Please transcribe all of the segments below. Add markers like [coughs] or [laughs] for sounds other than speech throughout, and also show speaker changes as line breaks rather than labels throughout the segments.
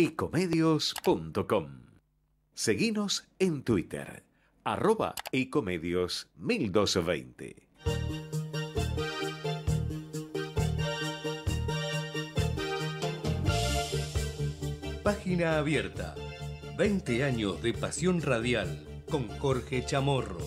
ecomedios.com. Seguinos en Twitter, arroba ecomedios 1220.
Página abierta. 20 años de pasión radial con Jorge Chamorro.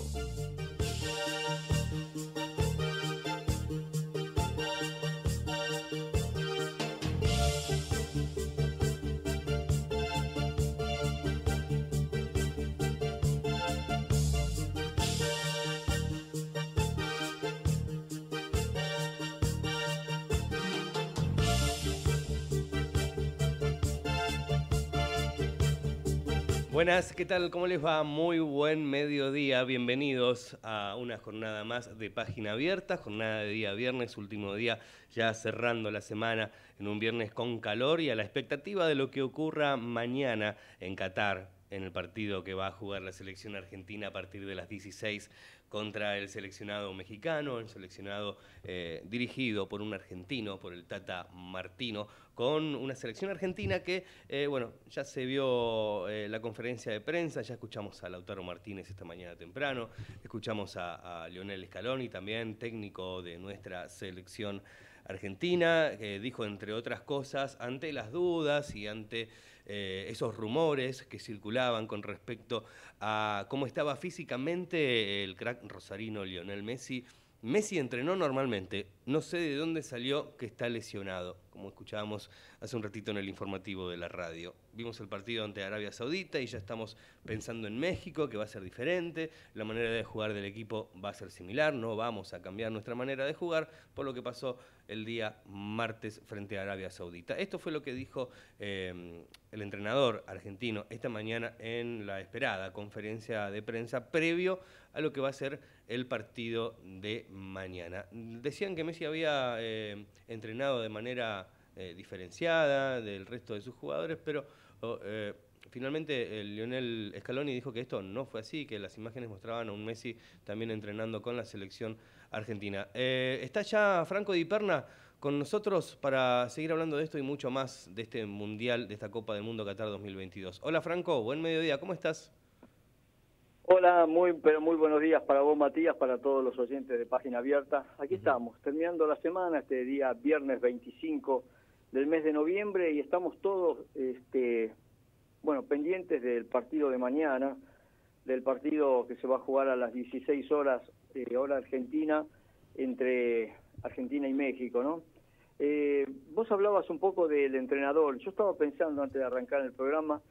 ¿Qué tal? ¿Cómo les va? Muy buen mediodía. Bienvenidos a una jornada más de página abierta, jornada de día viernes, último día ya cerrando la semana en un viernes con calor y a la expectativa de lo que ocurra mañana en Qatar, en el partido que va a jugar la selección argentina a partir de las 16 contra el seleccionado mexicano, el seleccionado eh, dirigido por un argentino, por el Tata Martino, con una selección argentina que, eh, bueno, ya se vio eh, la conferencia de prensa, ya escuchamos a Lautaro Martínez esta mañana temprano, escuchamos a, a Lionel Scaloni, también técnico de nuestra selección argentina, que dijo, entre otras cosas, ante las dudas y ante esos rumores que circulaban con respecto a cómo estaba físicamente el crack rosarino Lionel Messi. Messi entrenó normalmente, no sé de dónde salió que está lesionado, como escuchábamos hace un ratito en el informativo de la radio. Vimos el partido ante Arabia Saudita y ya estamos pensando en México, que va a ser diferente, la manera de jugar del equipo va a ser similar, no vamos a cambiar nuestra manera de jugar por lo que pasó el día martes frente a Arabia Saudita. Esto fue lo que dijo eh, el entrenador argentino esta mañana en la esperada conferencia de prensa previo a lo que va a ser el partido de mañana. Decían que Messi había eh, entrenado de manera eh, diferenciada del resto de sus jugadores, pero oh, eh, finalmente el Lionel Scaloni dijo que esto no fue así, que las imágenes mostraban a un Messi también entrenando con la selección argentina. está ya Franco Di Perna con nosotros para seguir hablando de esto y mucho más de este Mundial, de esta Copa del Mundo Qatar 2022. Hola Franco, buen mediodía, ¿cómo estás?
Hola, muy pero muy buenos días para vos Matías, para todos los oyentes de Página Abierta. Aquí estamos, terminando la semana, este día viernes 25 del mes de noviembre y estamos todos, este, bueno, pendientes del partido de mañana, del partido que se va a jugar a las 16 horas, eh, hora argentina, entre Argentina y México, ¿no? Eh, vos hablabas un poco del entrenador. Yo estaba pensando antes de arrancar el programa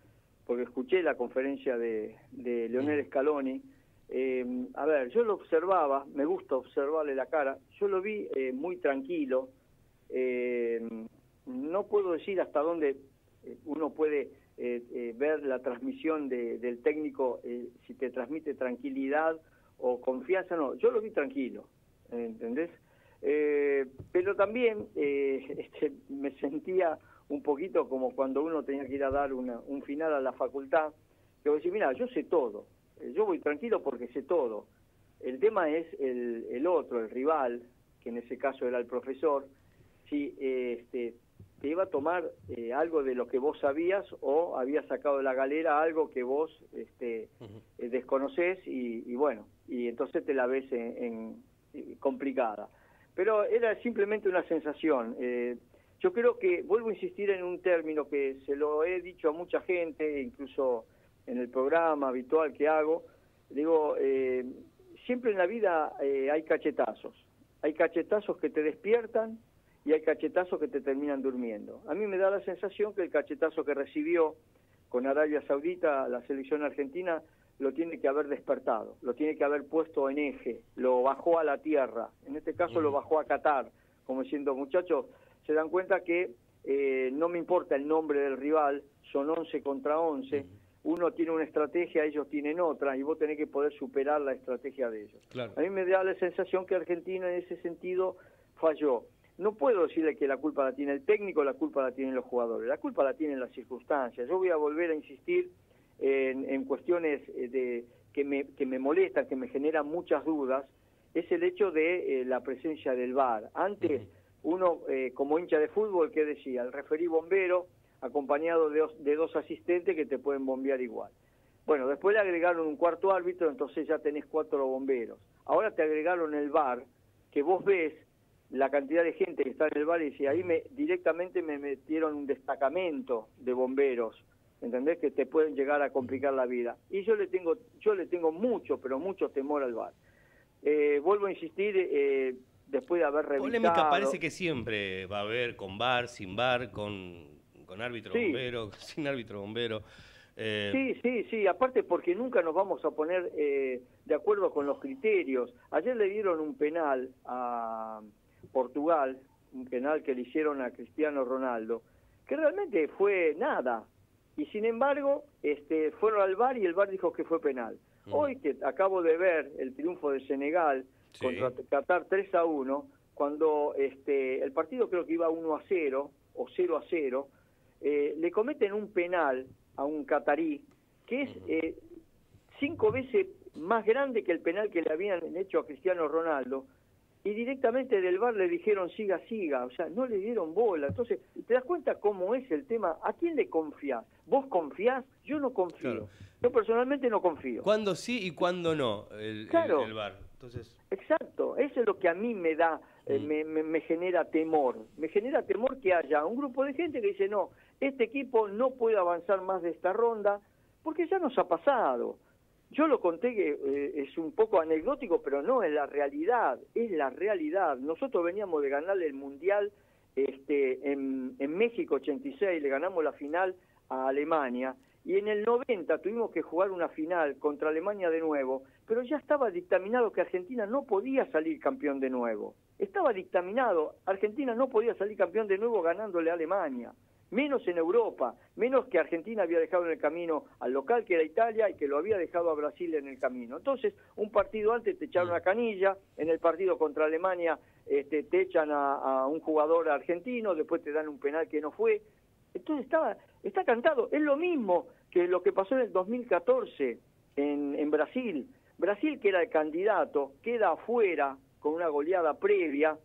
porque escuché la conferencia de, de Leonel Scaloni. Eh, a ver, yo lo observaba, me gusta observarle la cara, yo lo vi eh, muy tranquilo, eh, no puedo decir hasta dónde uno puede ver la transmisión del técnico, si te transmite tranquilidad o confianza, no, yo lo vi tranquilo, ¿entendés? Pero también [laughs] este, me sentía un poquito como cuando uno tenía que ir a dar un final a la facultad, que vos decís, mira, yo sé todo, eh, yo voy tranquilo porque sé todo. El tema es el, el otro, el rival, que en ese caso era el profesor, si este, te iba a tomar eh, algo de lo que vos sabías o había sacado de la galera algo que vos este, eh, desconocés y, bueno, y entonces te la ves en, complicada. Pero era simplemente una sensación. Yo creo que, vuelvo a insistir en un término que se lo he dicho a mucha gente, incluso en el programa habitual que hago, digo, eh, siempre en la vida eh, hay cachetazos. Hay cachetazos que te despiertan y hay cachetazos que te terminan durmiendo. A mí me da la sensación que el cachetazo que recibió con Arabia Saudita la selección argentina lo tiene que haber despertado, lo tiene que haber puesto en eje, lo bajó a la tierra, en este caso lo bajó a Qatar, como diciendo, muchachos, se dan cuenta que eh, no me importa el nombre del rival, son 11 contra 11, uno tiene una estrategia, ellos tienen otra, y vos tenés que poder superar la estrategia de ellos. A mí me da la sensación que Argentina en ese sentido falló. No puedo decirle que la culpa la tiene el técnico, la culpa la tienen los jugadores, la culpa la tienen las circunstancias. Yo voy a volver a insistir en, cuestiones eh, de, que, me, que me molestan, que me generan muchas dudas, es el hecho de eh, la presencia del VAR. Antes uno eh, como hincha de fútbol que decía, el referí bombero acompañado de, de dos asistentes que te pueden bombear igual. Bueno, después le agregaron un cuarto árbitro, entonces ya tenés cuatro bomberos. Ahora te agregaron el bar, que vos ves la cantidad de gente que está en el bar y si ahí me, directamente me metieron un destacamento de bomberos, ¿entendés? Que te pueden llegar a complicar la vida. Y yo le tengo, yo le tengo mucho, pero mucho temor al bar. Eh, vuelvo a insistir, eh, después de haber revisado...
Polémica parece que siempre va a haber con bar, sin bar, con, con árbitro bombero, [laughs] sin árbitro bombero.
Eh, sí, sí, sí, aparte porque nunca nos vamos a poner eh, de acuerdo con los criterios. Ayer le dieron un penal a Portugal, un penal que le hicieron a Cristiano Ronaldo, que realmente fue nada. Y sin embargo, este, fueron al VAR y el VAR dijo que fue penal. Mm. Hoy que acabo de ver el triunfo de Senegal contra Qatar 3 a 1, cuando este, el partido creo que iba 1 a 0 o 0 a 0, eh, le cometen un penal a un catarí que es eh, cinco veces más grande que el penal que le habían hecho a Cristiano Ronaldo y directamente del bar le dijeron siga, siga, o sea, no le dieron bola. Entonces, ¿te das cuenta cómo es el tema? ¿A quién le confías? ¿Vos confías? Yo no confío. Yo personalmente no confío.
¿Cuándo sí y cuándo no el, claro. el, bar? Entonces...
Exacto, eso es lo que a mí me da, eh, mm. me, me, me genera temor. Me genera temor que haya un grupo de gente que dice, no, este equipo no puede avanzar más de esta ronda, porque ya nos ha pasado. Yo lo conté que eh, es un poco anecdótico, pero no, es la realidad, es la realidad. Nosotros veníamos de ganarle el Mundial este, en, en México 86, le ganamos la final a Alemania, y en el 90 tuvimos que jugar una final contra Alemania de nuevo, pero ya estaba dictaminado que Argentina no podía salir campeón de nuevo. Estaba dictaminado, Argentina no podía salir campeón de nuevo ganándole a Alemania menos en Europa, menos que Argentina había dejado en el camino al local que era Italia y que lo había dejado a Brasil en el camino. Entonces, un partido antes te echaron una canilla, en el partido contra Alemania este, te echan a, un jugador argentino, después te dan un penal que no fue. Entonces estaba, está cantado, es lo mismo que lo que pasó en el 2014 en, en Brasil. Brasil, que era el candidato, queda afuera con una goleada previa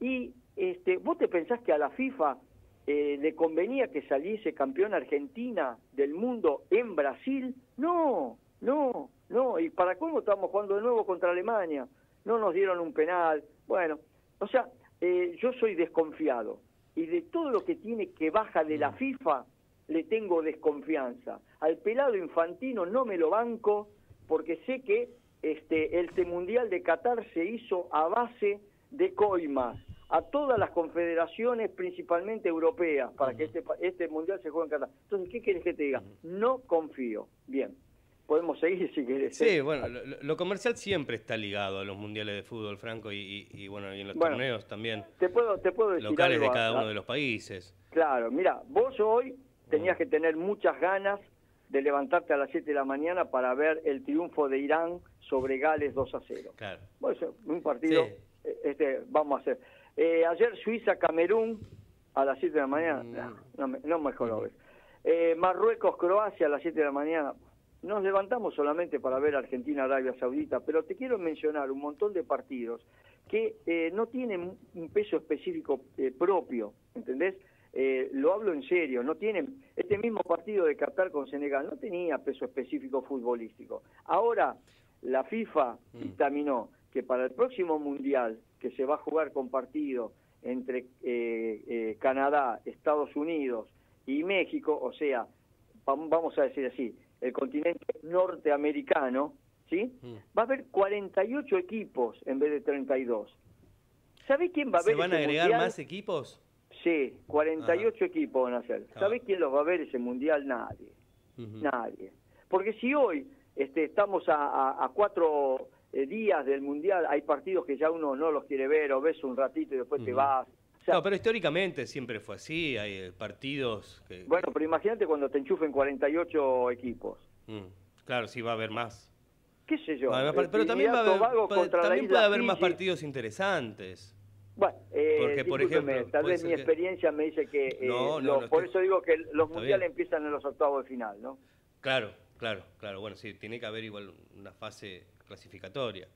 y este, vos te pensás que a la FIFA eh, le convenía que saliese campeón Argentina del mundo en Brasil. No, no, no. Y para cómo estamos jugando de nuevo contra Alemania. No nos dieron un penal. Bueno, o sea, eh, yo soy desconfiado. Y de todo lo que tiene que baja de la mm. FIFA, le tengo desconfianza. Al pelado infantino no me lo banco porque sé que este, este Mundial de Qatar se hizo a base de coimas a todas las confederaciones, principalmente europeas, para que este, este mundial se juegue en Qatar. Entonces, ¿qué quieres que te diga? No confío. Bien, podemos seguir si quieres.
Sí, ¿eh? bueno, lo, comercial siempre está ligado a los mundiales de fútbol, Franco, y, bueno, y en los torneos también.
Te puedo, te puedo decir
Locales de cada uno de los países.
Claro, mira, vos hoy tenías que tener muchas ganas de levantarte a las 7 de la mañana para ver el triunfo de Irán sobre Gales 2 a 0. Claro. Bueno, un partido, eh, este, vamos a hacer. Eh, ayer Suiza-Camerún a las 7 de la mañana, mm. no, no, mejor eh, Marruecos-Croacia a las 7 de la mañana. Nos levantamos solamente para ver Argentina-Arabia Saudita, pero te quiero mencionar un montón de partidos que eh, no tienen un peso específico eh, propio, ¿entendés? lo hablo en serio, no tienen, este mismo partido de Qatar con Senegal no tenía peso específico futbolístico. Ahora la FIFA mm. dictaminó que para el próximo Mundial que se va a jugar compartido entre eh, eh, Canadá, Estados Unidos y México, o sea, vamos a decir así, el continente norteamericano, ¿sí? Mm. Va a haber 48 equipos en vez de 32. ¿Sabés quién va a ver?
¿Se van a agregar más equipos?
Sí, 48 equipos van a ser. ¿Sabés quién los va a ver ese mundial? Nadie. Nadie. Porque si hoy este, estamos a, a cuatro eh, días del Mundial hay partidos que ya uno no los quiere ver o ves un ratito y después te vas.
no, pero históricamente siempre fue así, hay eh, partidos que...
Bueno, pero imagínate cuando te enchufen 48 equipos.
Mm, claro, sí va a haber más.
¿Qué sé yo?
pero también, va a haber, también puede haber más partidos interesantes.
Bueno, eh, Porque, por ejemplo, tal vez mi experiencia me dice que... no, no, por eso digo que los mundiales empiezan en los octavos de final, ¿no?
Claro, claro, claro. Bueno, sí, tiene que haber igual una fase clasificatoria.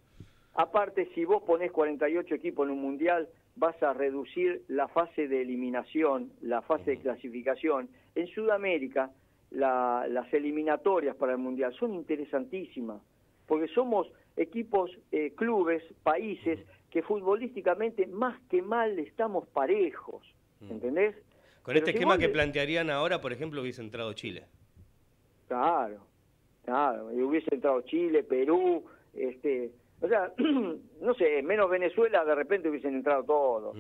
Aparte, si vos ponés 48 equipos en un mundial, vas a reducir la fase de eliminación, la fase de clasificación. En Sudamérica, las eliminatorias para el Mundial son interesantísimas, porque somos equipos, eh, clubes, países que futbolísticamente más que mal estamos parejos, ¿entendés?
Con este esquema que plantearían ahora, por ejemplo, hubiese entrado Chile.
Claro, claro, y hubiese entrado Chile, Perú, este, o sea, [clears throat] no sé, menos Venezuela, de repente hubiesen entrado todos.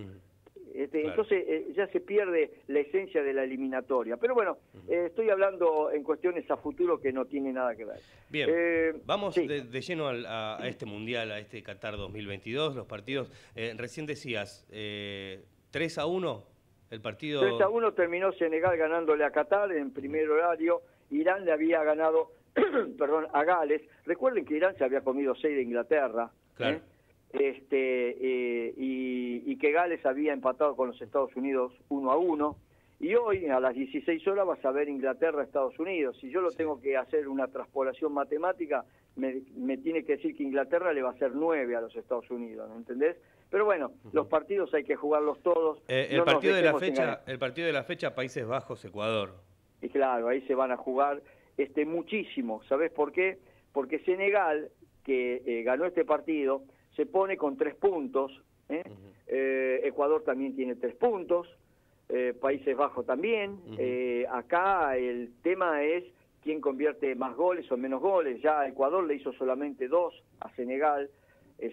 Este, entonces eh, ya se pierde la esencia de la eliminatoria. Pero bueno, eh, estoy hablando en cuestiones a futuro que no tiene nada que ver.
Bien, eh, vamos de, lleno a, este Mundial, a este Qatar 2022, los partidos. recién decías, 3 a 1 el partido...
3 a 1 terminó Senegal ganándole a Qatar en primer horario. Irán le había ganado [coughs] perdón, a Gales. Recuerden que Irán se había comido 6 de Inglaterra. Claro este, eh, y, que Gales había empatado con los Estados Unidos uno a uno. Y hoy, a las 16 horas, vas a ver Inglaterra-Estados Unidos. Si yo lo tengo que hacer una transpolación matemática, me, tiene que decir que Inglaterra le va a hacer 9 a los Estados Unidos, ¿me entendés? Pero bueno, los partidos hay que jugarlos todos.
Eh, el, partido de la fecha, el partido de la fecha, Países Bajos-Ecuador.
Y claro, ahí se van a jugar este muchísimo. ¿Sabés por qué? Porque Senegal, que eh, ganó este partido, se pone con tres puntos. ¿eh? Eh, Ecuador también tiene tres puntos. Eh, Países Bajos también. acá el tema es quién convierte más goles o menos goles. Ya Ecuador le hizo solamente dos a Senegal.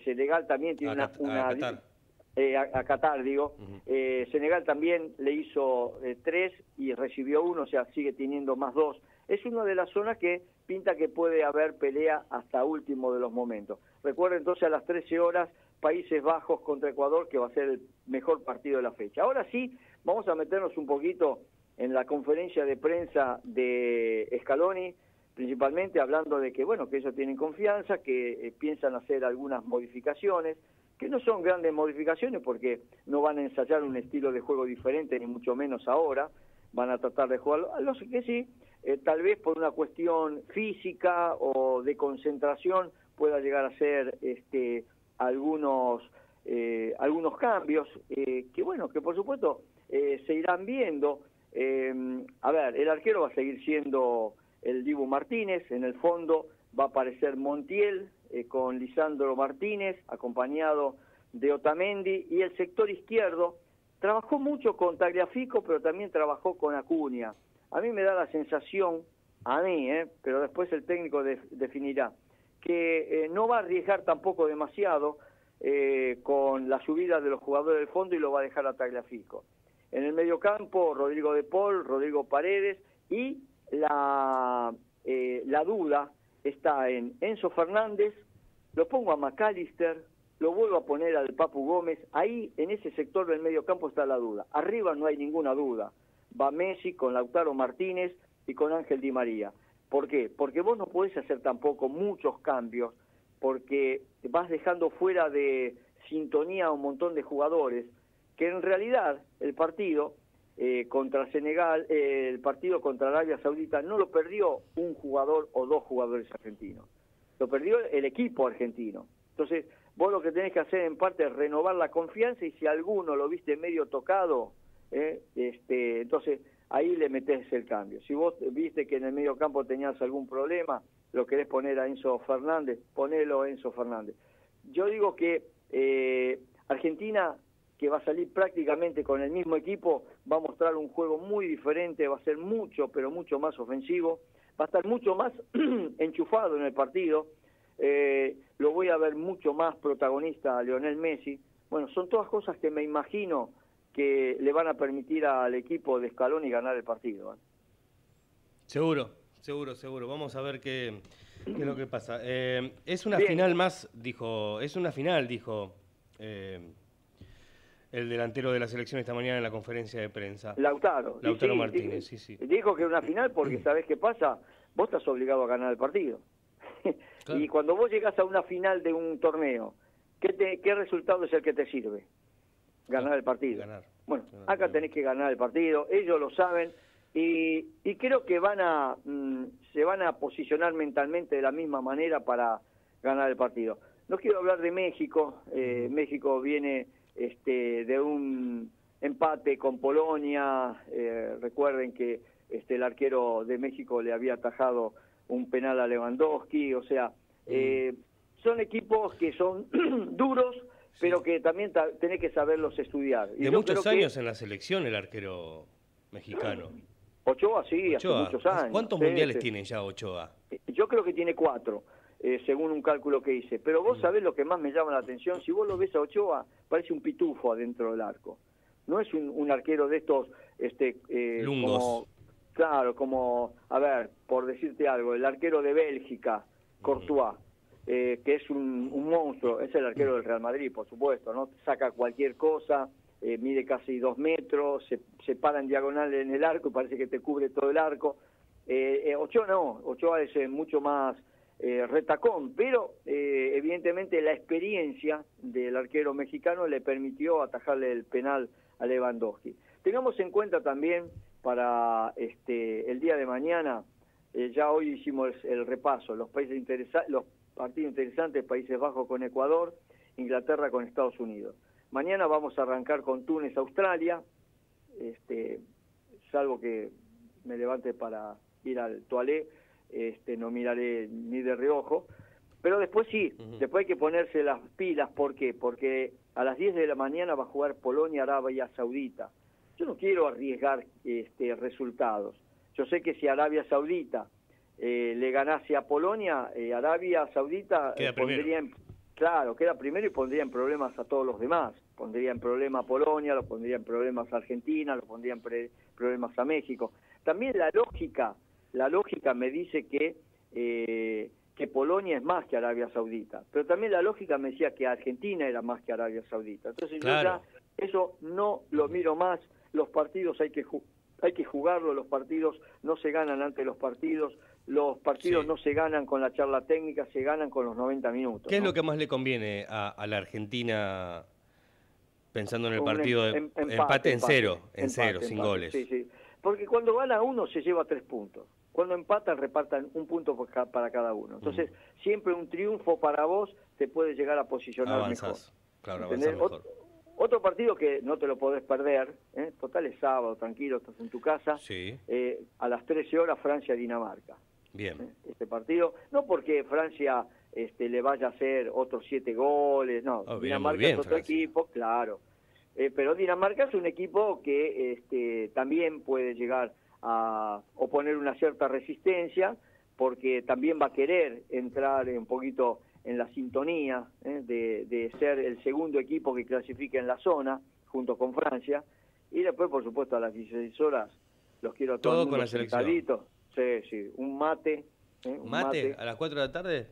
Senegal también tiene una... a, Qatar, digo. Senegal también le hizo tres y recibió uno, o sea, sigue teniendo más dos. Es una de las zonas que pinta que puede haber pelea hasta último de los momentos. Recuerden entonces a las 13 horas Países Bajos contra Ecuador, que va a ser el mejor partido de la fecha. Ahora sí, vamos a meternos un poquito en la conferencia de prensa de Scaloni, principalmente hablando de que, bueno, que ellos tienen confianza, que eh, piensan hacer algunas modificaciones, que no son grandes modificaciones porque no van a ensayar un estilo de juego diferente, ni mucho menos ahora, van a tratar de jugar, lo que sí, eh, tal vez por una cuestión física o de concentración pueda llegar a ser este, algunos, eh, algunos cambios, eh, que bueno, que por supuesto se irán viendo. a ver, el arquero va a seguir siendo el Dibu Martínez, en el fondo va a aparecer Montiel con Lisandro Martínez, acompañado de Otamendi, y el sector izquierdo trabajó mucho con Tagliafico, pero también trabajó con Acuña a mí me da la sensación, a mí, ¿eh? pero después el técnico definirá, que eh, no va a arriesgar tampoco demasiado eh, con la subida de los jugadores del fondo y lo va a dejar a Tagliafico. En el mediocampo, Rodrigo de Paul, Rodrigo Paredes y la, la duda está en Enzo Fernández, lo pongo a McAllister, lo vuelvo a poner al Papu Gómez, ahí en ese sector del mediocampo está la duda. Arriba no hay ninguna duda va Messi con Lautaro Martínez y con Ángel Di María. ¿Por qué? Porque vos no podés hacer tampoco muchos cambios, porque vas dejando fuera de sintonía a un montón de jugadores, que en realidad el partido eh, contra Senegal, eh, el partido contra Arabia Saudita, no lo perdió un jugador o dos jugadores argentinos, lo perdió el equipo argentino. Entonces, vos lo que tenés que hacer en parte es renovar la confianza y si alguno lo viste medio tocado, ¿eh? este, entonces ahí le metes el cambio. Si vos viste que en el medio campo tenías algún problema, lo querés poner a Enzo Fernández, ponelo a Enzo Fernández. Yo digo que eh, Argentina, que va a salir prácticamente con el mismo equipo, va a mostrar un juego muy diferente, va a ser mucho, pero mucho más ofensivo, va a estar mucho más [clears throat] enchufado en el partido, eh, lo voy a ver mucho más protagonista a Lionel Messi. Bueno, son todas cosas que me imagino que le van a permitir al equipo de Scaloni ganar el partido. ¿eh?
Seguro, seguro, seguro. Vamos a ver qué, es lo que pasa. Eh, es una final más, dijo, es una final, dijo eh, el delantero de la selección esta mañana en la conferencia de prensa.
Lautaro.
Lautaro Martínez, sí, sí.
Dijo que es una final porque, [clears throat] ¿sabes qué pasa? Vos estás obligado a ganar el partido. [laughs] y cuando vos llegas a una final de un torneo, ¿qué, ¿qué resultado es el que te sirve? Ganar el partido. Bueno, acá tenés que ganar el partido, ellos lo saben y, y creo que van a mm, se van a posicionar mentalmente de la misma manera para ganar el partido. No quiero hablar de México, eh, México viene este, de un empate con Polonia. Eh, recuerden que este, el arquero de México le había atajado un penal a Lewandowski. O sea, eh, son equipos que son [clears throat] duros, pero que también tenés que saberlos estudiar.
de muchos años en la selección el arquero mexicano. [clears throat]
Ochoa, sí, hace muchos años.
¿Cuántos mundiales tiene ya Ochoa?
Yo creo que tiene cuatro. Eh, según un cálculo que hice. Pero vos mm. sabés lo que más me llama la atención, si vos lo ves a Ochoa, parece un pitufo adentro del arco. No es un, arquero de estos, este,
eh, como,
claro, como, a ver, por decirte algo, el arquero de Bélgica, Courtois, eh, que es un, monstruo, es el arquero del Real Madrid, por supuesto, ¿no? Saca cualquier cosa, eh, mide casi dos metros, se, se para en diagonal en el arco y parece que te cubre todo el arco. Ochoa no, Ochoa es mucho más eh, retacón, pero eh, evidentemente la experiencia del arquero mexicano le permitió atajarle el penal a Lewandowski. Tengamos en cuenta también para este, el día de mañana, eh, ya hoy hicimos el, repaso, los países los partidos interesantes, Países Bajos con Ecuador, Inglaterra con Estados Unidos. Mañana vamos a arrancar con Túnez, Australia, este, salvo que me levante para ir al toilet este, no miraré ni de reojo. Pero después sí, después hay que ponerse las pilas. ¿Por qué? Porque a las 10 de la mañana va a jugar Polonia, Arabia Saudita. Yo no quiero arriesgar este, resultados. Yo sé que si Arabia Saudita eh, le ganase a Polonia, eh, Arabia Saudita
eh, pondría en,
claro, queda primero y pondría en problemas a todos los demás. Pondría en problemas a Polonia, lo pondría en problemas a Argentina, lo pondría en problemas a México. También la lógica la lógica me dice que, eh, que Polonia es más que Arabia Saudita, pero también la lógica me decía que Argentina era más que Arabia Saudita. Entonces yo ya eso no lo miro más, los partidos hay que, hay que jugarlo, los partidos no se ganan ante los partidos, los partidos no se ganan con la charla técnica, se ganan con los 90 minutos.
¿Qué es lo que más le conviene a, la Argentina pensando en el partido de em, empate, en cero, en cero, sin goles?
Sí, sí. Porque cuando gana uno se lleva tres puntos. Cuando empatan, repartan un punto para cada uno. Entonces, siempre un triunfo para vos te puede llegar a posicionar mejor.
Claro, mejor.
Otro, partido que no te lo podés perder, ¿eh? total es sábado, tranquilo, estás en tu casa,
sí.
eh, a las 13 horas Francia-Dinamarca.
Bien.
Este partido, no porque Francia este, le vaya a hacer otros siete goles, no,
oh,
Dinamarca es otro equipo, claro. Eh, pero Dinamarca es un equipo que este, también puede llegar a oponer una cierta resistencia, porque también va a querer entrar un poquito en la sintonía ¿eh? de, ser el segundo equipo que clasifica en la zona, junto con Francia, y después, por supuesto, a las 16 horas los quiero a
todo con la selección.
Sí, sí, un mate.
¿eh? ¿Un mate, a las 4 de la tarde?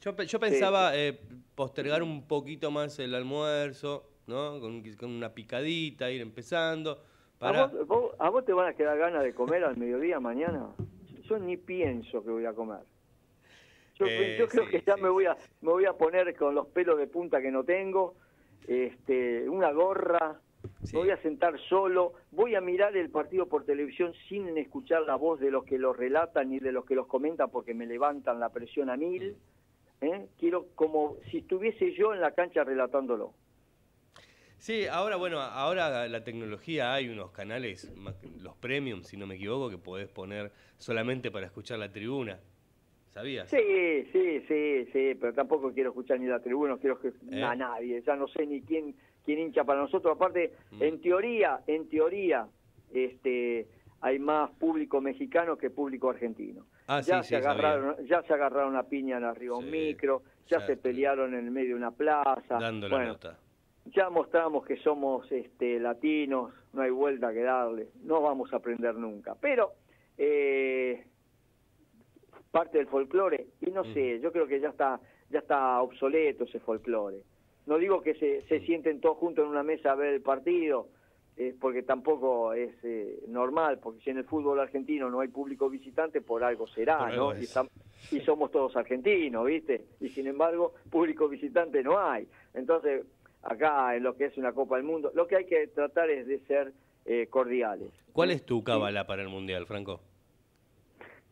Yo, yo pensaba eh, postergar un poquito más el almuerzo, ¿no? Con, con una picadita, ir empezando
¿A, vos, te van a quedar ganas de comer al mediodía mañana? Yo ni pienso que voy a comer. Yo, eh, creo que ya me voy a me voy a poner con los pelos de punta que no tengo, este, una gorra, voy a sentar solo, voy a mirar el partido por televisión sin escuchar la voz de los que lo relatan ni de los que los comentan porque me levantan la presión a mil. ¿eh? Quiero como si estuviese yo en la cancha relatándolo.
Sí, ahora bueno, ahora la tecnología hay unos canales, los premium, si no me equivoco, que podés poner solamente para escuchar la tribuna. ¿Sabías?
Sí, sí, sí, sí, pero tampoco quiero escuchar ni la tribuna, quiero que ¿Eh? a nadie, ya no sé ni quién quién hincha para nosotros. Aparte, mm. en teoría, en teoría, este hay más público mexicano que público argentino.
Ah,
ya
sí,
se agarraron, ya se agarraron a piña en arriba un micro, ya, se pelearon en el medio de una plaza.
Dando la nota
ya mostramos que somos este, latinos, no hay vuelta que darle, no vamos a aprender nunca. Pero eh, parte del folclore, y no mm. sé, yo creo que ya está, ya está obsoleto ese folclore. No digo que se, se sienten todos juntos en una mesa a ver el partido, eh, porque tampoco es eh, normal, porque si en el fútbol argentino no hay público visitante, por algo será, ¿no? Y, y, somos todos argentinos, ¿viste? Y sin embargo, público visitante no hay. Entonces, acá en lo que es una Copa del Mundo. Lo que hay que tratar es de ser eh, cordiales.
¿Cuál es tu cábala para el Mundial, Franco?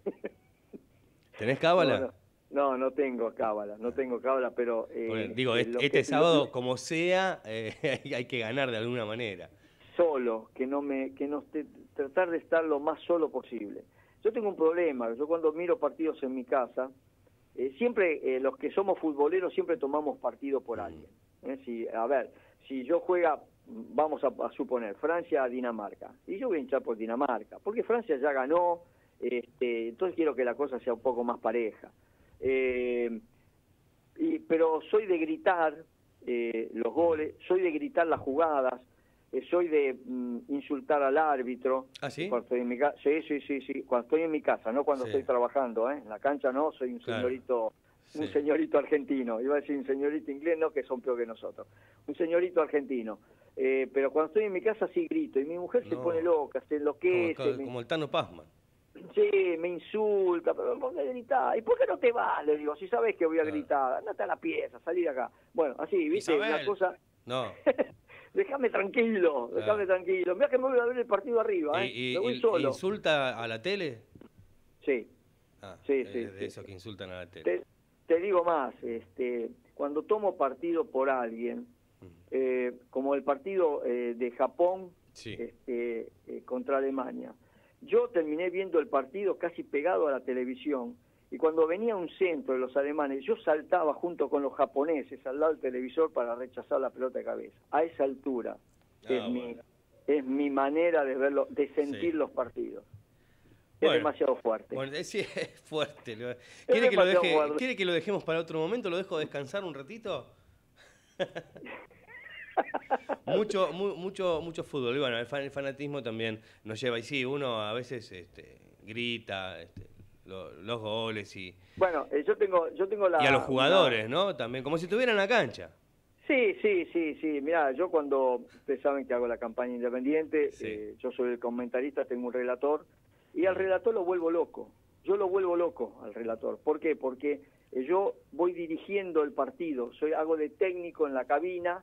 [laughs] ¿Tenés cábala?
No, no tengo cábala, no tengo cábala, pero...
Eh, digo, este sábado, como sea, eh, [laughs] hay que ganar de alguna manera.
Solo, que no me, que no tratar de estar lo más solo posible. Yo tengo un problema, yo cuando miro partidos en mi casa, eh, siempre los que somos futboleros siempre tomamos partido por mm. alguien. Si, a ver, si yo juega, vamos a, suponer, Francia-Dinamarca, y yo voy a hinchar por Dinamarca, porque Francia ya ganó, este, entonces quiero que la cosa sea un poco más pareja. Eh, y, pero soy de gritar eh, los goles, soy de gritar las jugadas, eh, soy de mm, insultar al árbitro.
¿Ah, sí?
Cuando estoy en mi sí, sí, sí, sí, cuando estoy en mi casa, no cuando estoy trabajando, ¿eh? En la cancha no, soy un señorito un señorito argentino, iba a decir un señorito inglés, no, que son peor que nosotros, un señorito argentino. Eh, pero cuando estoy en mi casa sí grito y mi mujer se pone loca, se enloquece.
Como, como el Tano Pazman.
Sí, me insulta, pero ¿por qué gritar? ¿Y por qué no te vas? Le digo, si sabes que voy a gritar, andate a la pieza, salí de acá. Bueno, así, ¿viste? Una cosa...
No. [laughs]
déjame tranquilo, déjame tranquilo. Mira que me voy a ver el partido arriba, ¿eh?
¿Y,
me voy solo.
¿Insulta a la tele?
Sí.
Ah, sí, sí. De eso que insultan a la tele.
Te, digo más, este, cuando tomo partido por alguien, eh, como el partido eh, de Japón este, eh, contra Alemania, yo terminé viendo el partido casi pegado a la televisión y cuando venía un centro de los alemanes, yo saltaba junto con los japoneses al lado del televisor para rechazar la pelota de cabeza. A esa altura ah, es, mi, es mi manera de verlo, de sentir los partidos. es demasiado fuerte.
Bueno, sí, [laughs] es fuerte. ¿Quiere, que lo deje, ¿Quiere que lo dejemos para otro momento? ¿Lo dejo descansar un ratito? [laughs] mucho, mucho, mucho fútbol. Y bueno, el, fanatismo también nos lleva. Y sí, uno a veces este, grita este, los goles y.
Bueno, eh, yo tengo, yo tengo la.
Y a los jugadores, ¿no? También, como si estuvieran en la cancha.
Sí, sí, sí, sí. Mira, yo cuando ustedes saben que hago la campaña independiente, eh, yo soy el comentarista, tengo un relator y al relator lo vuelvo loco. Yo lo vuelvo loco al relator. ¿Por qué? Porque eh, yo voy dirigiendo el partido, soy hago de técnico en la cabina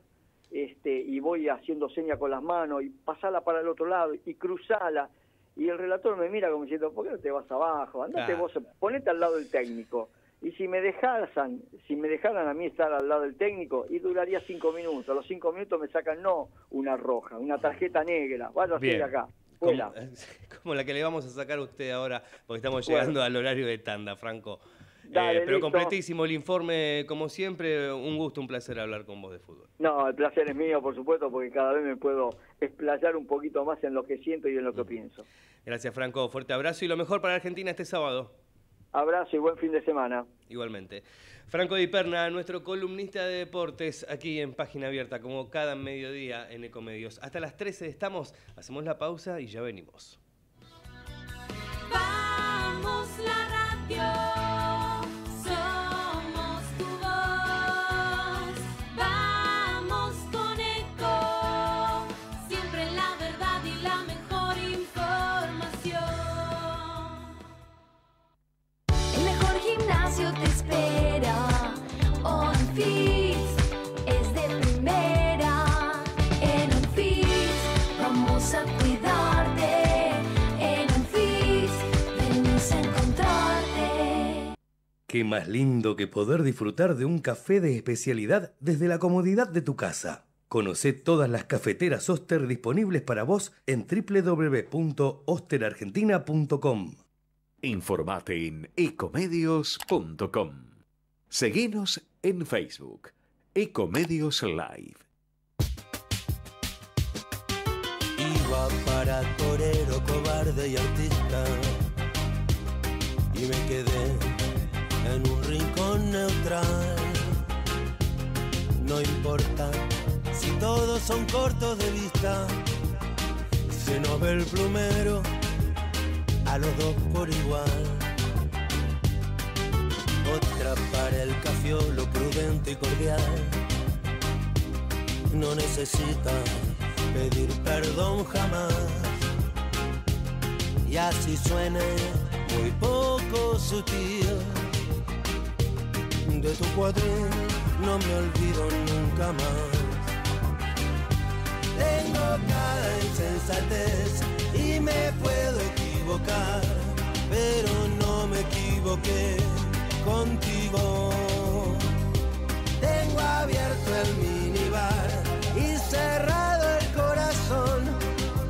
este, y voy haciendo seña con las manos y pasala para el otro lado y cruzala. Y el relator me mira como diciendo, ¿por qué no te vas abajo? Andate vos, ponete al lado del técnico. Y si me dejaran, si me dejaran a mí estar al lado del técnico, y duraría cinco minutos. A los cinco minutos me sacan no una roja, una tarjeta negra. Vaya a de acá. [laughs]
Como, la que le vamos a sacar a usted ahora, porque estamos llegando al horario de tanda, Franco. Eh, pero completísimo el informe, como siempre, un gusto, un placer hablar con vos de fútbol.
No, el placer es mío, por supuesto, porque cada vez me puedo explayar un poquito más en lo que siento y en lo que pienso.
Gracias, Franco. Fuerte abrazo y lo mejor para Argentina este sábado.
Abrazo y buen fin de semana.
Igualmente. Franco Di Perna, nuestro columnista de deportes, aquí en Página Abierta, como cada mediodía en Ecomedios. Hasta las 13 estamos, hacemos la pausa y ya venimos.
Vamos la radio.
Qué más lindo que poder disfrutar de un café de especialidad desde la comodidad de tu casa. Conoce todas las cafeteras Oster disponibles para vos en www.osterargentina.com.
Informate en ecomedios.com. Seguinos en Facebook, Ecomedios Live.
Iba para torero, cobarde y artista, y me quedé en un rincón neutral. No importa si todos son cortos de vista, se nos ve el plumero a los dos por igual. Otra para el lo prudente y cordial. No necesita pedir perdón jamás. Y así suene muy poco sutil de tu cuadril no me olvido nunca más. Tengo cada insensatez y me puedo equivocar, pero no me equivoqué contigo. Tengo abierto el minibar y cerrado el corazón.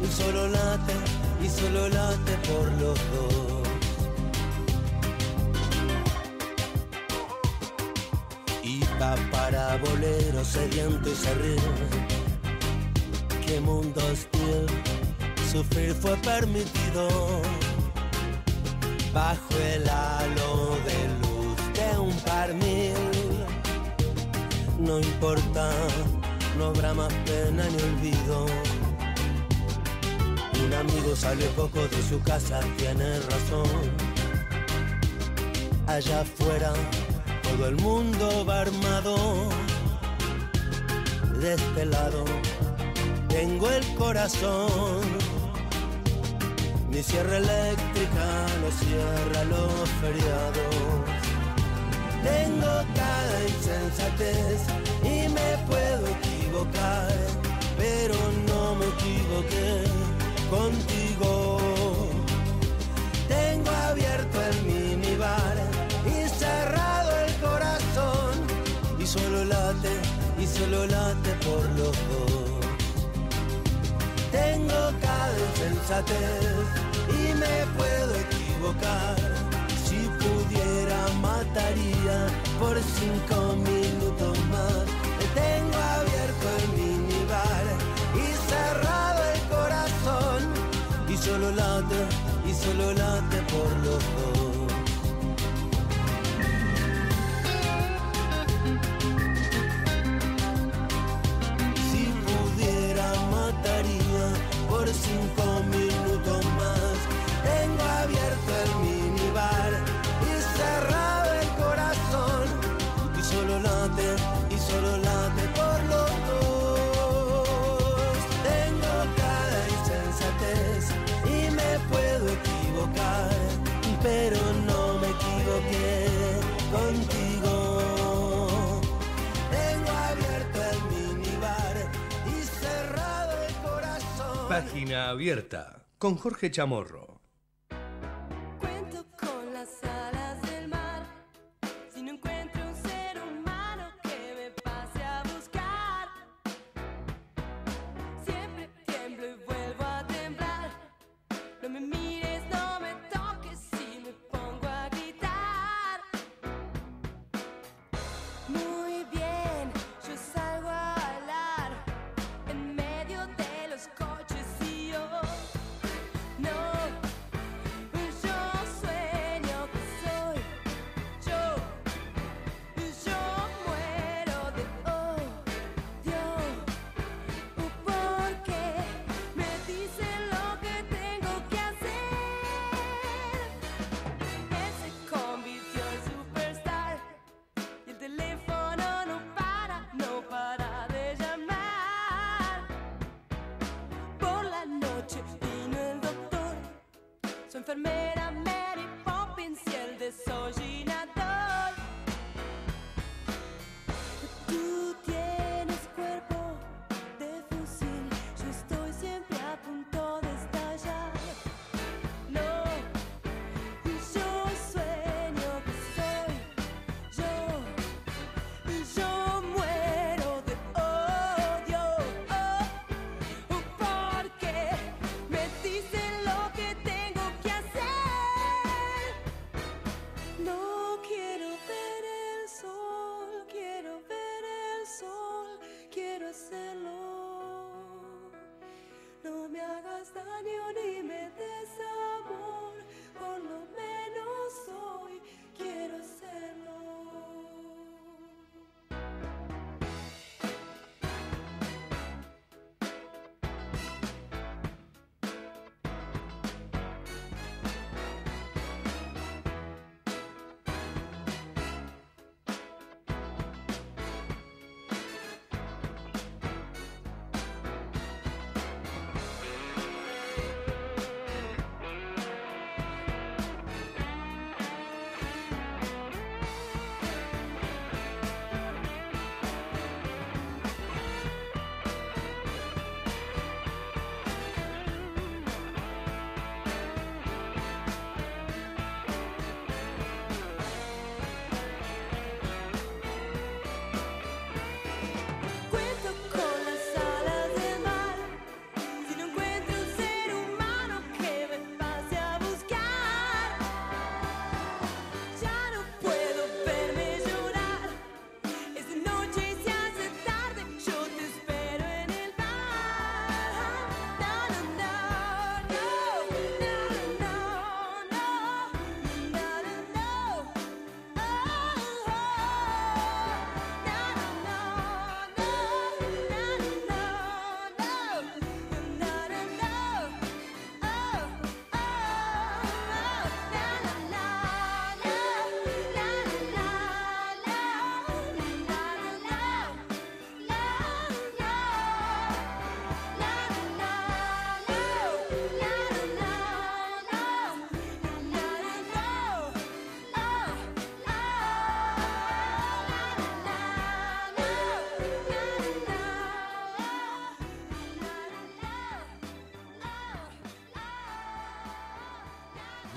Y solo late, y solo late por los dos. Va para bolero sediento y se ríe. Qué mundo hostil, sufrir fue permitido bajo el halo de luz de un mil No importa, no habrá más pena ni olvido. Un amigo sale poco de su casa, tiene razón. Allá afuera todo el mundo va armado. De este lado tengo el corazón mi sierra eléctrica no cierra los feriados. Tengo cada insensatez y me puedo equivocar, pero no me equivoqué contigo. Y solo late por los dos. Tengo cada insensatez y me puedo equivocar. Si pudiera mataría por cinco minutos más. Tengo abierto el minibar y cerrado el corazón y solo late y solo late por los dos. Cinco minutos más. Tengo abierto el minibar y cerrado el corazón. Y solo late, y solo late por los dos. Tengo cada insensatez y me puedo equivocar, pero no me equivoqué contigo.
Página abierta con Jorge Chamorro.
Enfermera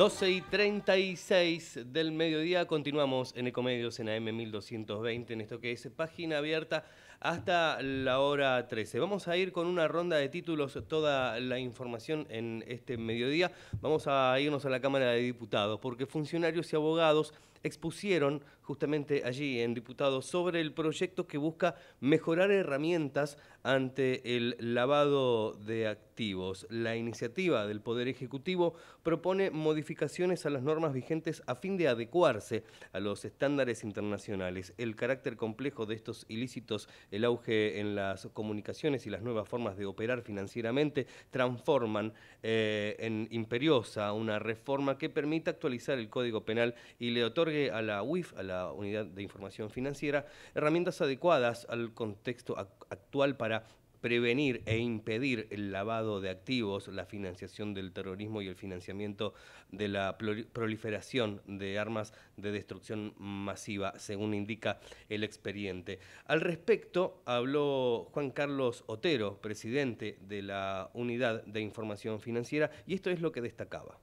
12 y 36 del mediodía, continuamos en Ecomedios en AM 1220, en esto que es página abierta hasta la hora 13. Vamos a ir con una ronda de títulos, toda la información en este mediodía. Vamos a irnos a la Cámara de Diputados, porque funcionarios y abogados expusieron justamente allí en diputados sobre el proyecto que busca mejorar herramientas ante el lavado de activos. La iniciativa del Poder Ejecutivo propone modificaciones a las normas vigentes a fin de adecuarse a los estándares internacionales. El carácter complejo de estos ilícitos, el auge en las comunicaciones y las nuevas formas de operar financieramente transforman eh, en imperiosa una reforma que permita actualizar el Código Penal y le a la UIF, a la Unidad de Información Financiera, herramientas adecuadas al contexto ac- actual para prevenir e impedir el lavado de activos, la financiación del terrorismo y el financiamiento de la proliferación de armas de destrucción masiva, según indica el expediente. Al respecto, habló Juan Carlos Otero, presidente de la Unidad de Información Financiera, y esto es lo que destacaba.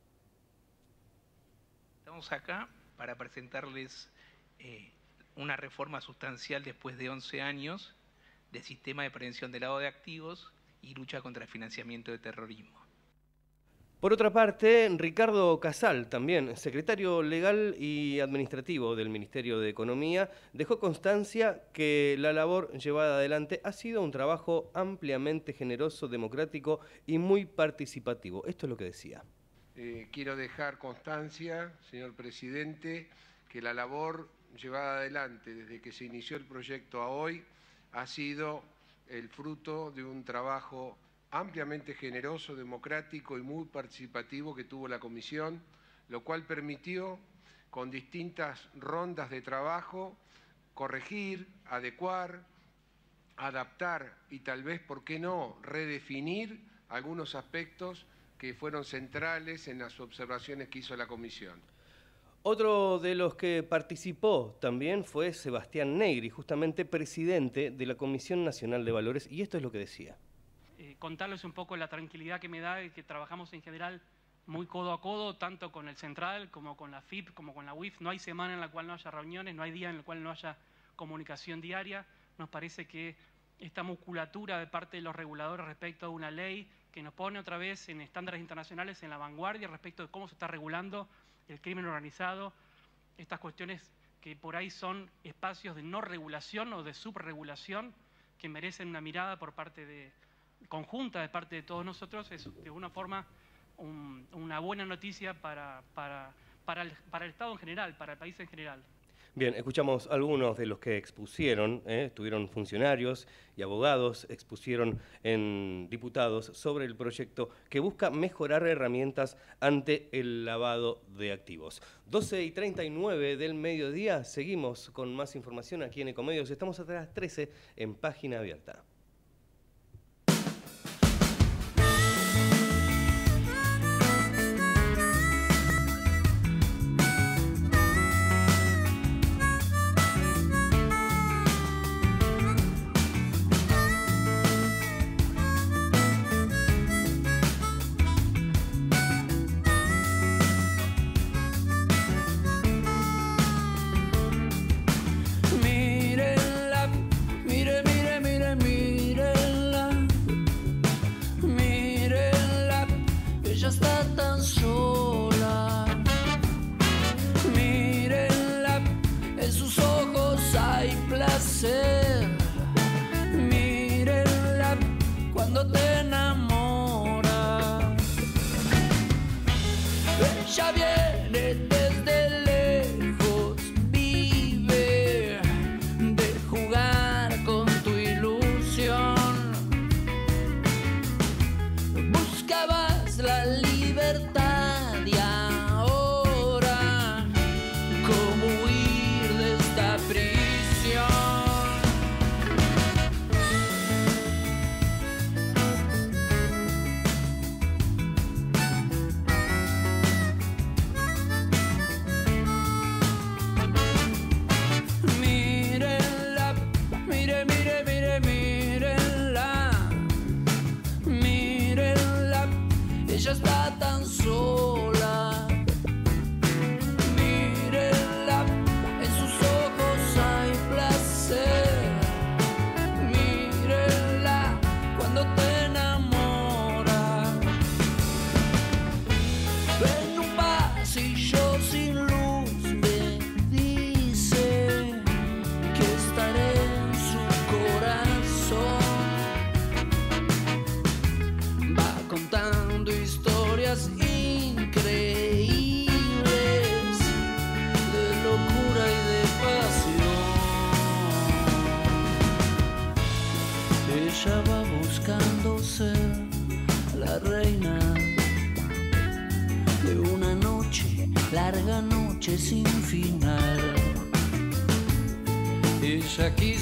Estamos acá para presentarles eh, una reforma sustancial después de 11 años del sistema de prevención del lavado de activos y lucha contra el financiamiento de terrorismo.
Por otra parte, Ricardo Casal, también secretario legal y administrativo del Ministerio de Economía, dejó constancia que la labor llevada adelante ha sido un trabajo ampliamente generoso, democrático y muy participativo. Esto es lo que decía.
Eh, quiero dejar constancia, señor presidente, que la labor llevada adelante desde que se inició el proyecto a hoy ha sido el fruto de un trabajo ampliamente generoso, democrático y muy participativo que tuvo la comisión, lo cual permitió, con distintas rondas de trabajo, corregir, adecuar, adaptar y tal vez, ¿por qué no?, redefinir algunos aspectos que fueron centrales en las observaciones que hizo la comisión.
Otro de los que participó también fue Sebastián Negri, justamente presidente de la Comisión Nacional de Valores, y esto es lo que decía.
eh, contarles un poco la tranquilidad que me da de que trabajamos en general muy codo a codo, tanto con el Central como con la FIP, como con la UIF. No hay semana en la cual no haya reuniones, no hay día en el cual no haya comunicación diaria. Nos parece que esta musculatura de parte de los reguladores respecto a una ley que nos pone otra vez en estándares internacionales en la vanguardia respecto de cómo se está regulando el crimen organizado, estas cuestiones que por ahí son espacios de no regulación o de subregulación que merecen una mirada por parte de, conjunta de parte de todos nosotros es de alguna forma un- una buena noticia para, para, para, el, para el Estado en general, para el país en general.
Bien, escuchamos algunos de los que expusieron, ¿eh? estuvieron funcionarios y abogados, expusieron en diputados sobre el proyecto que busca mejorar herramientas ante el lavado de activos. 12 y 39 del mediodía, seguimos con más información aquí en Ecomedios. Estamos hasta las 13 en página abierta.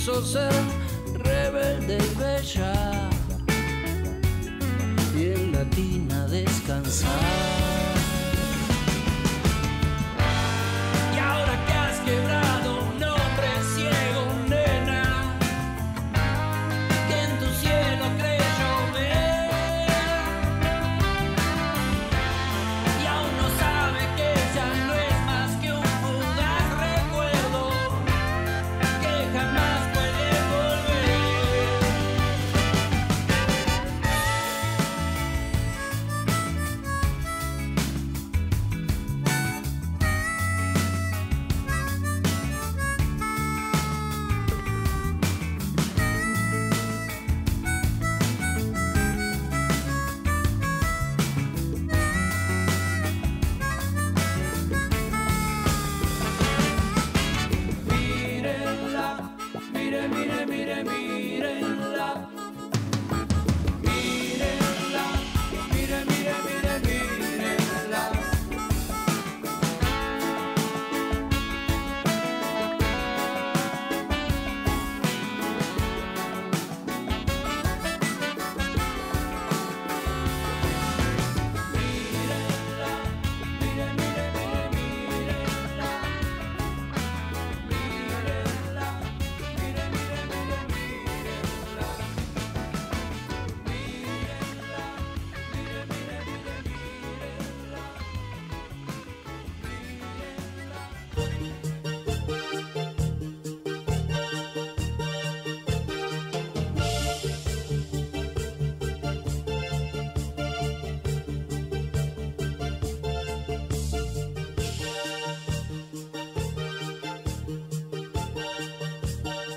sou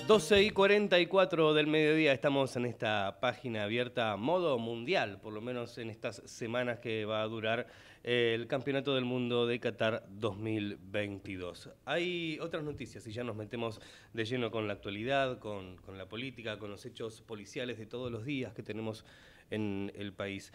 12 y 44 del mediodía estamos en esta página abierta modo mundial, por lo menos en estas semanas que va a durar eh, el Campeonato del Mundo de Qatar 2022. Hay otras noticias y ya nos metemos de lleno con la actualidad, con, con la política, con los hechos policiales de todos los días que tenemos en el país.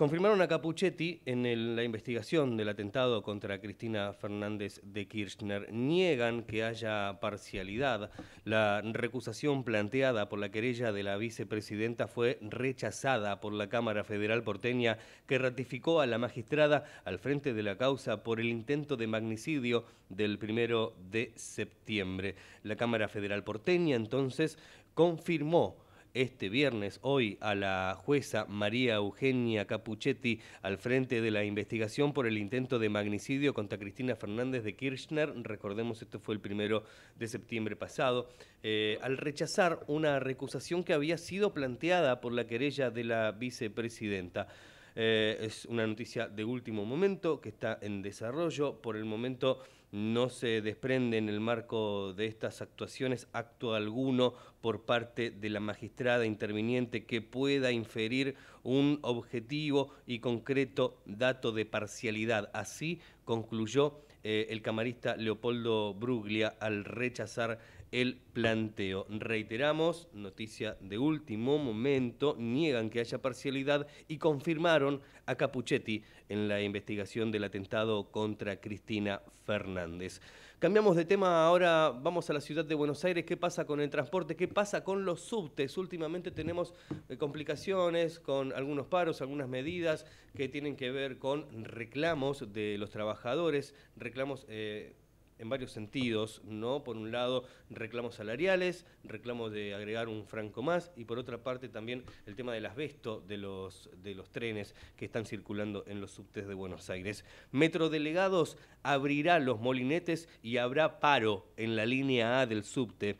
Confirmaron a Capuchetti en la investigación del atentado contra Cristina Fernández de Kirchner. Niegan que haya parcialidad. La recusación planteada por la querella de la vicepresidenta fue rechazada por la Cámara Federal porteña, que ratificó a la magistrada al frente de la causa por el intento de magnicidio del primero de septiembre. La Cámara Federal porteña entonces confirmó este viernes, hoy, a la jueza María Eugenia Capuchetti al frente de la investigación por el intento de magnicidio contra Cristina Fernández de Kirchner. Recordemos, esto fue el primero de septiembre pasado, eh, al rechazar una recusación que había sido planteada por la querella de la vicepresidenta. Eh, es una noticia de último momento que está en desarrollo. Por el momento no se desprende en el marco de estas actuaciones acto alguno por parte de la magistrada interviniente que pueda inferir un objetivo y concreto dato de parcialidad. Así concluyó eh, el camarista Leopoldo Bruglia al rechazar el planteo. Reiteramos, noticia de último momento, niegan que haya parcialidad y confirmaron a Capuchetti en la investigación del atentado contra Cristina Fernández. Cambiamos de tema, ahora vamos a la ciudad de Buenos Aires. ¿Qué pasa con el transporte? ¿Qué pasa con los subtes? Últimamente tenemos eh, complicaciones con algunos paros, algunas medidas que tienen que ver con reclamos de los trabajadores, reclamos... eh, en varios sentidos, ¿no? Por un lado, reclamos salariales, reclamos de agregar un franco más, y por otra parte también el tema del asbesto de los, de los trenes que están circulando en los subtes de Buenos Aires. Metrodelegados abrirá los molinetes y habrá paro en la línea A del subte.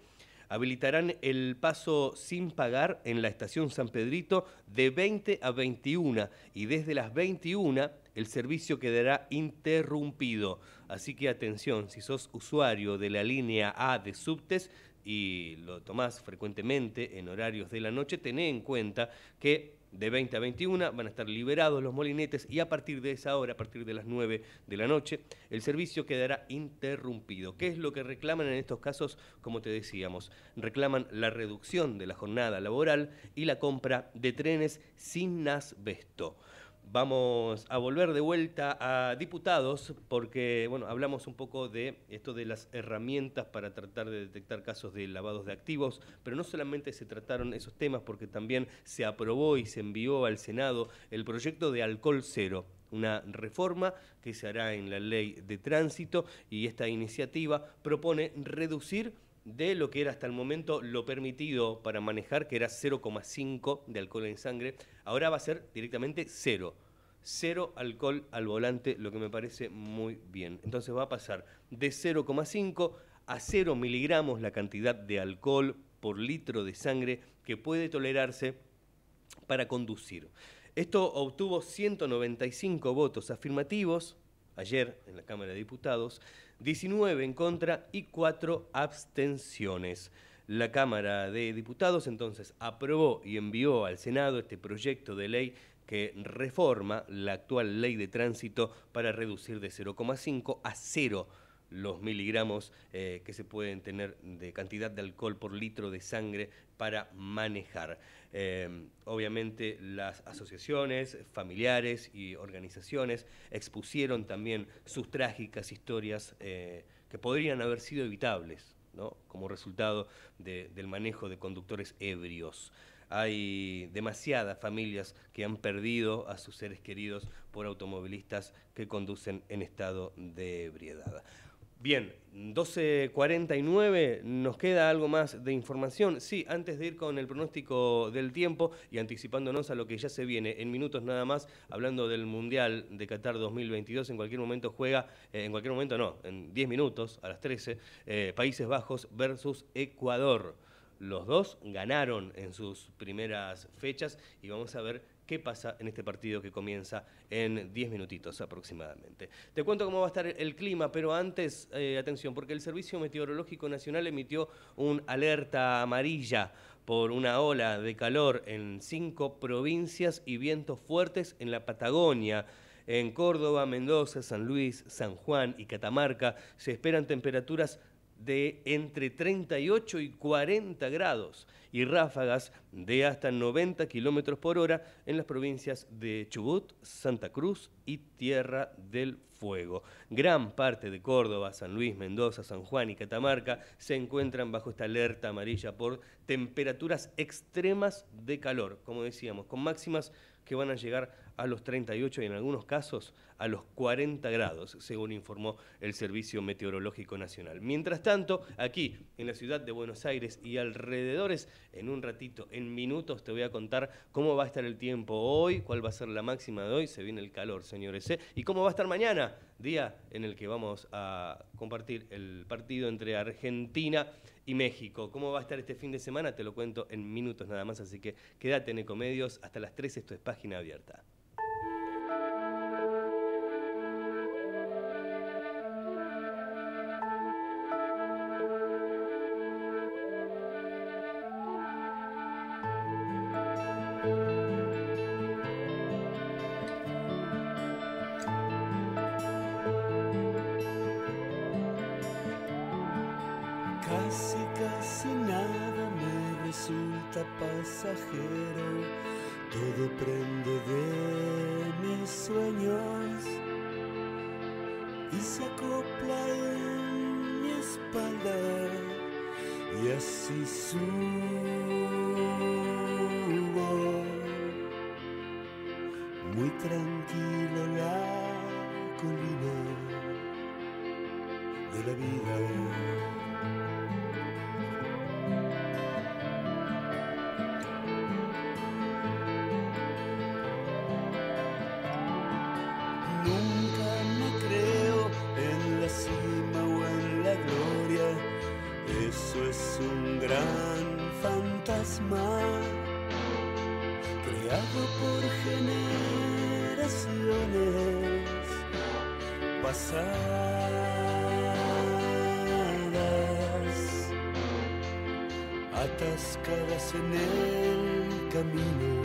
Habilitarán el paso sin pagar en la estación San Pedrito de 20 a 21 y desde las 21 el servicio quedará interrumpido. Así que atención, si sos usuario de la línea A de subtes y lo tomás frecuentemente en horarios de la noche, tené en cuenta que de 20 a 21 van a estar liberados los molinetes y a partir de esa hora, a partir de las 9 de la noche, el servicio quedará interrumpido. ¿Qué es lo que reclaman en estos casos? Como te decíamos, reclaman la reducción de la jornada laboral y la compra de trenes sin asbesto. Vamos a volver de vuelta a diputados porque, bueno, hablamos un poco de esto de las herramientas para tratar de detectar casos de lavados de activos, pero no solamente se trataron esos temas porque también se aprobó y se envió al Senado el proyecto de alcohol cero, una reforma que se hará en la ley de tránsito y esta iniciativa propone reducir de lo que era hasta el momento lo permitido para manejar, que era 0,5 de alcohol en sangre, ahora va a ser directamente cero. Cero alcohol al volante, lo que me parece muy bien. Entonces va a pasar de 0,5 a 0 miligramos la cantidad de alcohol por litro de sangre que puede tolerarse para conducir. Esto obtuvo 195 votos afirmativos ayer en la Cámara de Diputados, 19 en contra y 4 abstenciones. La Cámara de Diputados entonces aprobó y envió al Senado este proyecto de ley que reforma la actual ley de tránsito para reducir de 0,5 a 0 los miligramos eh, que se pueden tener de cantidad de alcohol por litro de sangre para manejar. Eh, obviamente las asociaciones, familiares y organizaciones expusieron también sus trágicas historias eh, que podrían haber sido evitables, como resultado de- del manejo de conductores ebrios. Hay demasiadas familias que han perdido a sus seres queridos por automovilistas que conducen en estado de ebriedad. Bien, 12.49, nos queda algo más de información. Sí, antes de ir con el pronóstico del tiempo y anticipándonos a lo que ya se viene en minutos nada más, hablando del Mundial de Qatar 2022, en cualquier momento juega, eh, en cualquier momento no, en 10 minutos, a las 13, eh, Países Bajos versus Ecuador. Los dos ganaron en sus primeras fechas y vamos a ver qué pasa en este partido que comienza en 10 minutitos aproximadamente. Te cuento cómo va a estar el clima, pero antes, eh, atención, porque el Servicio Meteorológico Nacional emitió un alerta amarilla por una ola de calor en cinco provincias y vientos fuertes en la Patagonia. En Córdoba, Mendoza, San Luis, San Juan y Catamarca se esperan temperaturas de entre 38 y 40 grados y ráfagas de hasta 90 kilómetros por hora en las provincias de Chubut, Santa Cruz y Tierra del Fuego. Gran parte de Córdoba, San Luis, Mendoza, San Juan y Catamarca se encuentran bajo esta alerta amarilla por temperaturas extremas de calor, como decíamos, con máximas que van a llegar a los 38 y en algunos casos a los 40 grados, según informó el Servicio Meteorológico Nacional. Mientras tanto, aquí en la ciudad de Buenos Aires y alrededores, en un ratito, en minutos, te voy a contar cómo va a estar el tiempo hoy, cuál va a ser la máxima de hoy, se viene el calor, señores, ¿eh? y cómo va a estar mañana, día en el que vamos a compartir el partido entre Argentina y México. ¿Cómo va a estar este fin de semana? Te lo cuento en minutos nada más, así que quédate en Ecomedios hasta las 3, esto es página abierta.
Pasajero, todo prende de mis sueños y se acopla en mi espalda y así subo muy tranquilo la colina de la vida. Pasadas, atascadas en el camino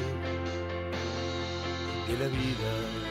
de la vida.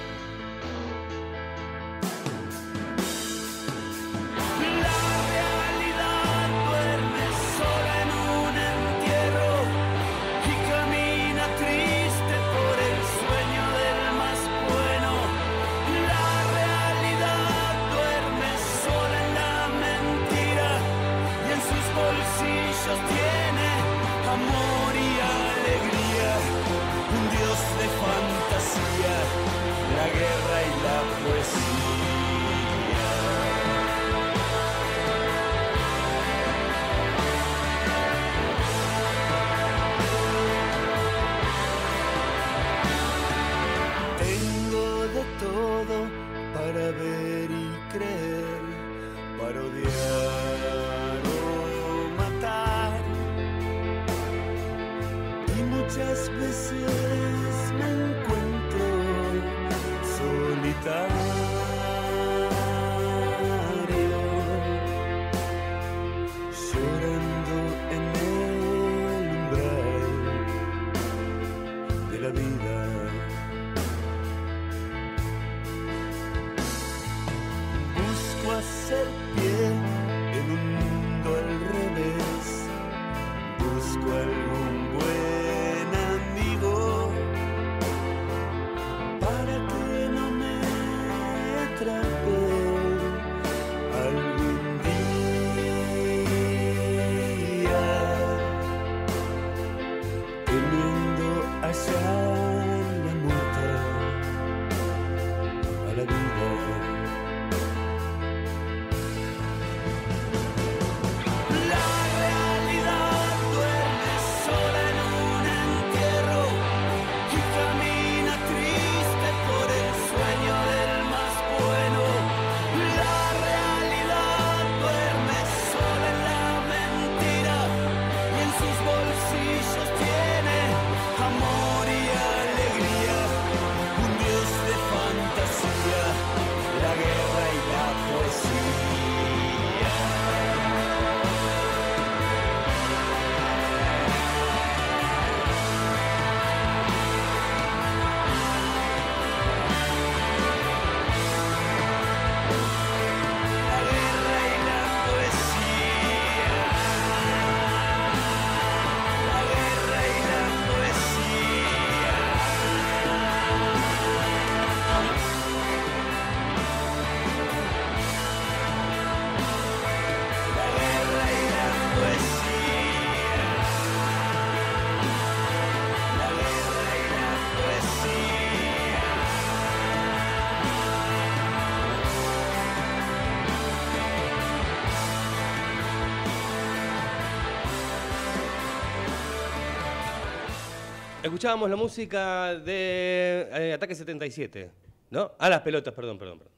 Escuchábamos la música de eh, Ataque 77, ¿no? Ah, las pelotas, perdón, perdón, perdón.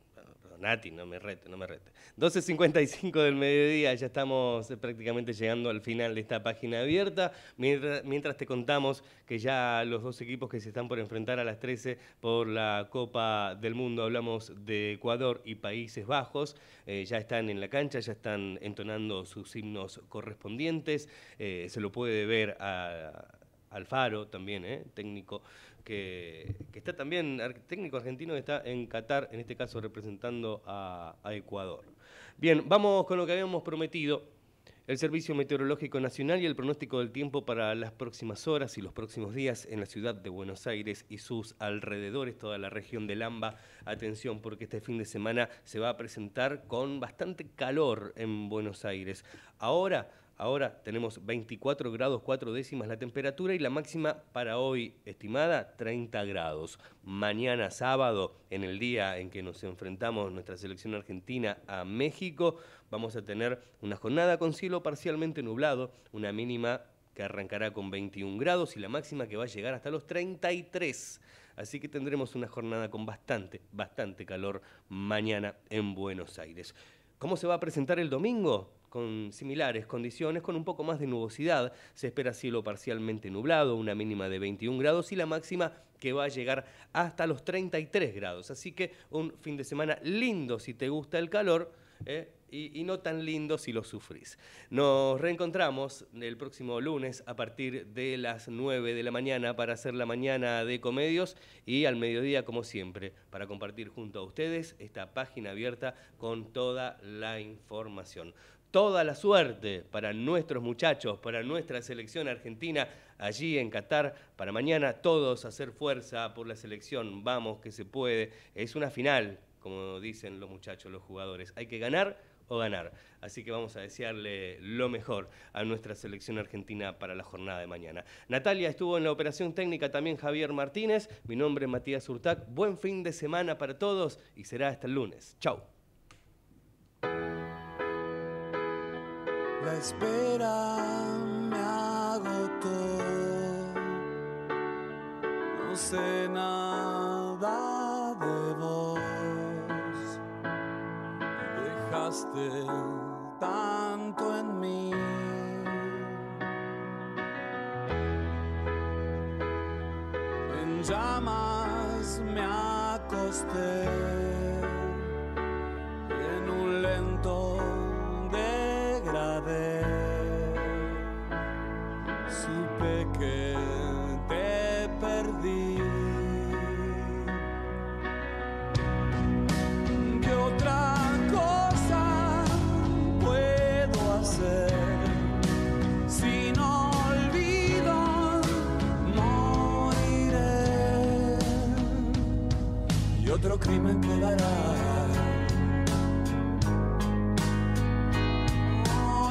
Nati, no me rete, no me rete. 12.55 del mediodía, ya estamos eh, prácticamente llegando al final de esta página abierta. Mientras, te contamos que ya los dos equipos que se están por enfrentar a las 13 por la Copa del Mundo, hablamos de Ecuador y Países Bajos, eh, ya están en la cancha, ya están entonando sus himnos correspondientes. Se lo puede ver a Alfaro también, ¿eh? técnico que, está también, técnico argentino que está en Qatar, en este caso representando a, a Ecuador. Bien, vamos con lo que habíamos prometido. El Servicio Meteorológico Nacional y el pronóstico del tiempo para las próximas horas y los próximos días en la ciudad de Buenos Aires y sus alrededores, toda la región del AMBA. Atención, porque este fin de semana se va a presentar con bastante calor en Buenos Aires. Ahora, ahora tenemos 24 grados 4 décimas la temperatura y la máxima para hoy estimada 30 grados. Mañana sábado, en el día en que nos enfrentamos nuestra selección argentina a México, vamos a tener una jornada con cielo parcialmente nublado, una mínima que arrancará con 21 grados y la máxima que va a llegar hasta los 33. Así que tendremos una jornada con bastante, bastante calor mañana en Buenos Aires. ¿Cómo se va a presentar el domingo? Con similares condiciones, con un poco más de nubosidad. Se espera cielo parcialmente nublado, una mínima de 21 grados y la máxima que va a llegar hasta los 33 grados. Así que un fin de semana lindo si te gusta el calor. ¿eh? Y, y no tan lindo si lo sufrís. Nos reencontramos el próximo lunes a partir de las 9 de la mañana para hacer la mañana de comedios y al mediodía, como siempre, para compartir junto a ustedes esta página abierta con toda la información. Toda la suerte para nuestros muchachos, para nuestra selección argentina allí en Qatar. Para mañana todos hacer fuerza por la selección. Vamos que se puede. Es una final, como dicen los muchachos, los jugadores. Hay que ganar o ganar. Así que vamos a desearle lo mejor a nuestra selección argentina para la jornada de mañana. Natalia estuvo en la operación técnica también Javier Martínez. Mi nombre es Matías Urtac. Buen fin de semana para todos y será hasta el lunes. Chau.
La espera me agotó. No sé nada de vos. Dejas
dejaste tanto en mí. En llamas me acosté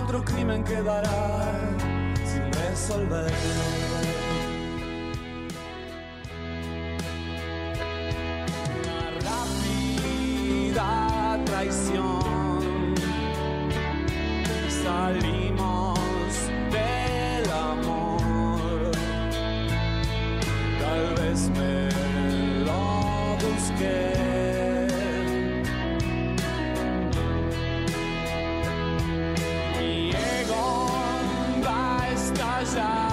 Otro crimen quedará sin resolver. traición. Salimos del amor. Tal vez me lo busqué. inside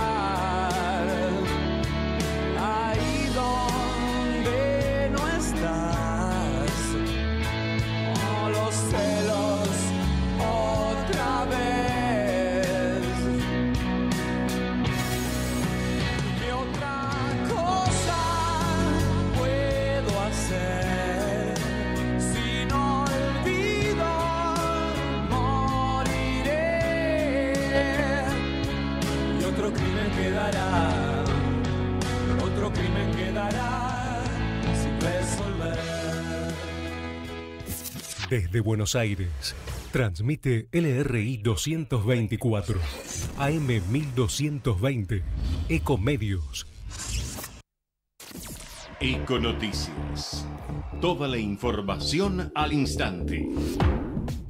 Desde Buenos Aires, transmite LRI 224, AM 1220, Ecomedios.
Econoticias. Toda la información al instante.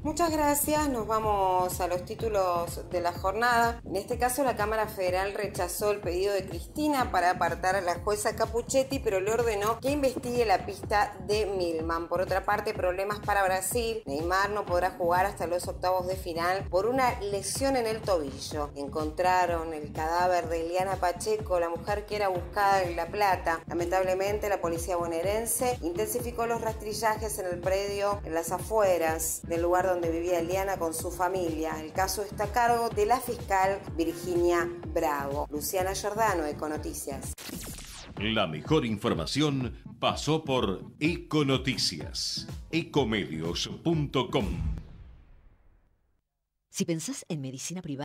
Muchas gracias. Nos vamos a los títulos de la jornada. En este caso, la Cámara Federal rechazó el pedido de Cristina para apartar a la jueza Capuchetti, pero le ordenó que investigue la pista de Milman. Por otra parte, problemas para Brasil. Neymar no podrá jugar hasta los octavos de final por una lesión en el tobillo. Encontraron el cadáver de Eliana Pacheco, la mujer que era buscada en La Plata. Lamentablemente, la policía bonaerense intensificó los rastrillajes en el predio en las afueras del lugar donde vivía Eliana con su familia. El caso está a cargo de la fiscal Virginia Bravo. Luciana Giordano, Econoticias.
La mejor información pasó por Econoticias. Ecomedios.com.
Si pensás en medicina privada,